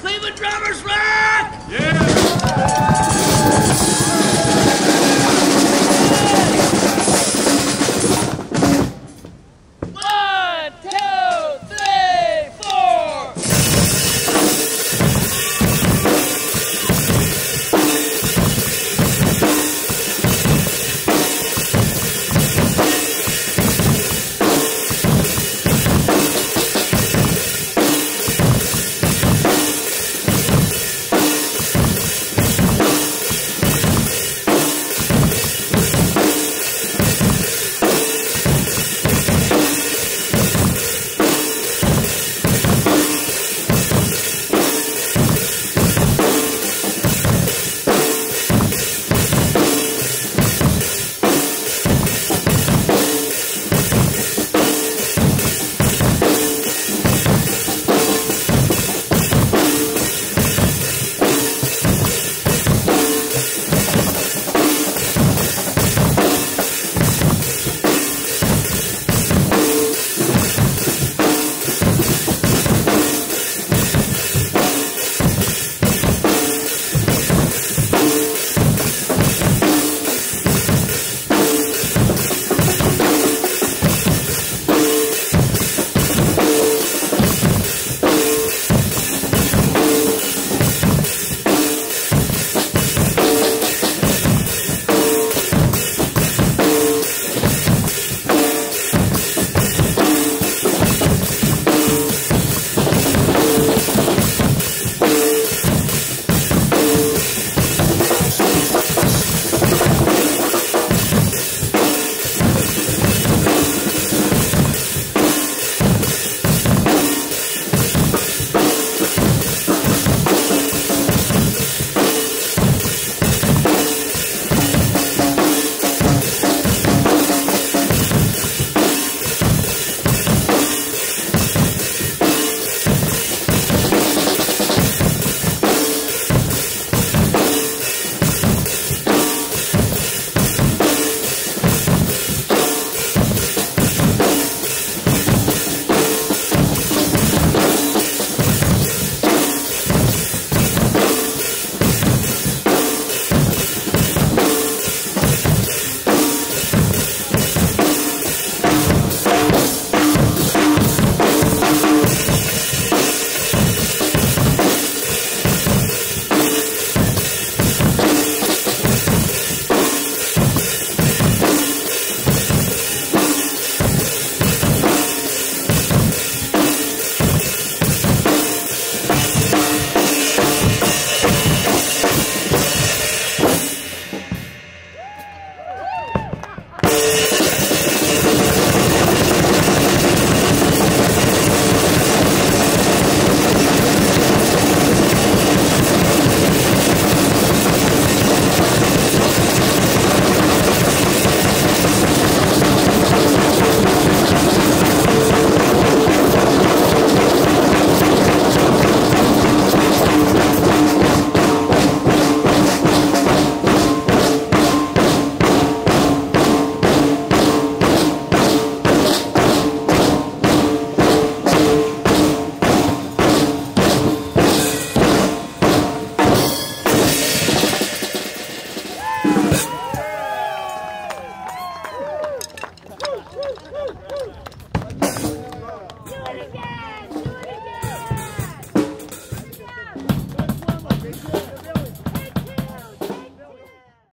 Cleveland Drummers Rock! Yeah!